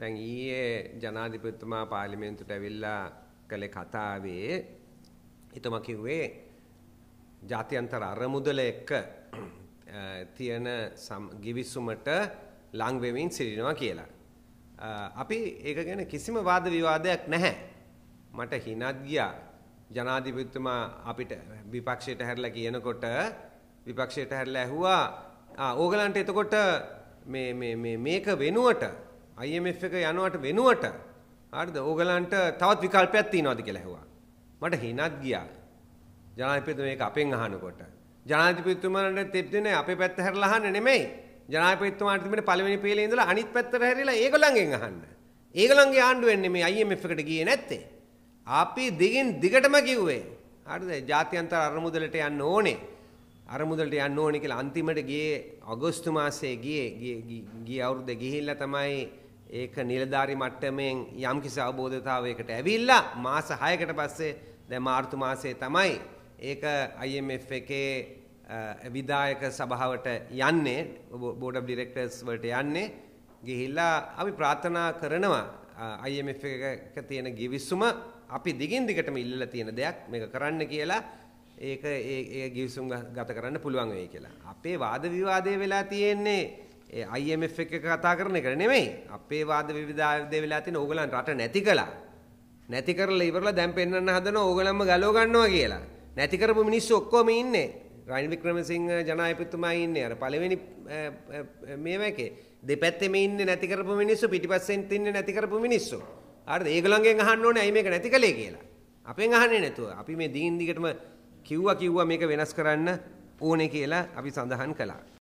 දැන් ඊයේ ජනාධිපතිතුමා පාර්ලිමේන්තුවට ඇවිල්ලා කළේ කතාවේ එතුමා කිව්වේ ජාත්‍යන්තර අරමුදල එක්ක තියෙන ගිවිසුමට ලං වෙමින් සිටිනවා කියලා. අපි ඒක ගැන කිසිම වාද විවාදයක් නැහැ. මට හිනත් ගියා ජනාධිපතිතුමා අපිට විපක්ෂයට හැරලා කියනකොට විපක්ෂයට හැරලා ඇහුවා ආ ඕගලන්ට එතකොට මේ මේ මේ මේක වෙනුවට IMF එක යනවට වෙනුවට හරිද ඕගලන්ට තවත් විකල්පයක් තියනවාද කියලා ඇහුවා. මට හිනත් ගියා. ජනාධිපතිතුමා මේක අපෙන් අහනකොට. ජනාධිපතිතුමාට තෙප්පෙන්නේ අපේ පැත්ත හැරලා අහන්න නෙමෙයි. ජනාධිපතිතුමාට තිබෙන පළවෙනි පේලේ ඉඳලා අනිත් පැත්තට හැරිලා ඒගොල්ලන්ගෙන් අහන්න. ඒගොල්ලන්ගේ ආණ්ඩුවෙන් මේ IMF එකට ගියේ නැත්තේ. අපි දිගින් දිගටම කිව්වේ. හරිද? ජාත්‍යන්තර අරමුදලට යන්න ඕනේ. අරමුදලට යන්න ඕනේ කියලා අන්තිමට ගියේ අගෝස්තු මාසයේ ගියේ ගිය අවුරුද්දේ ගිහිල්ලා තමයි ඒක නිලධාරි මට්ටමෙන් යම්කිසි අවබෝධතාවයකට ඇවිල්ලා මාස 6කට පස්සේ දැන් මාර්තු මාසයේ තමයි ඒක IMF එකේ විදායක සභාවට යන්නේ බෝඩ් ඔෆ් ඩිරෙක්ටර්ස් වලට යන්නේ. ගිහිල්ලා අපි ප්‍රාර්ථනා කරනවා IMF එක තියෙන ගිවිසුම අපි දිගින් දිගටම ඉල්ලලා තියෙන දෙයක් මේක කරන්න කියලා. ඒක ඒ ගිවිසුම් ගත කරන්න පුළුවන් වෙයි කියලා. අපේ වාද විවාදේ වෙලා තියෙන්නේ IMF එක කතා කරන එක නෙමෙයි. අපේ වාද විවාදේ වෙලා තියෙන ඕගලන් රට නැති කළා. නැති කරලා ඉවරලා දැන් පෙන්වන්න හදන ඕගලන්ම ගලව ගන්නවා කියලා. නැති කරපු මිනිස්සු ඔක්කොම ඉන්නේ. රනිල් වික්‍රමසිංහ ජනාධිපතිතුමා ඉන්නේ. අර පළවෙනි මේවකේ දෙපැත්තෙම ඉන්නේ නැති කරපු මිනිස්සු පිටිපස්සෙන් තින්නේ නැති කරපු මිනිස්සු. හරිද? ඒගොල්ලන්ගෙන් අහන්න ඕනේ ඇයි මේක නැති කළේ කියලා. අපෙන් අහන්නේ නැතුව අපි මේ දිගින් දිගටම කිව්වා කිව්වා මේක වෙනස් කරන්න ඕනේ කියලා අපි සඳහන් කළා.